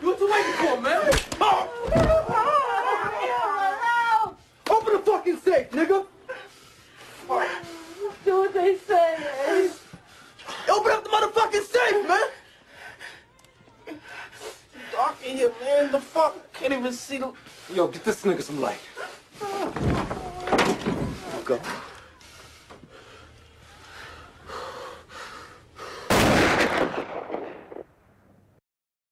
What you waiting for, man. Oh. Open the fucking safe, nigga. Do what they say. Open up the motherfucking safe, man. Dark in here, man. The fuck? Can't even see the. Yo, get this nigga some light. Go.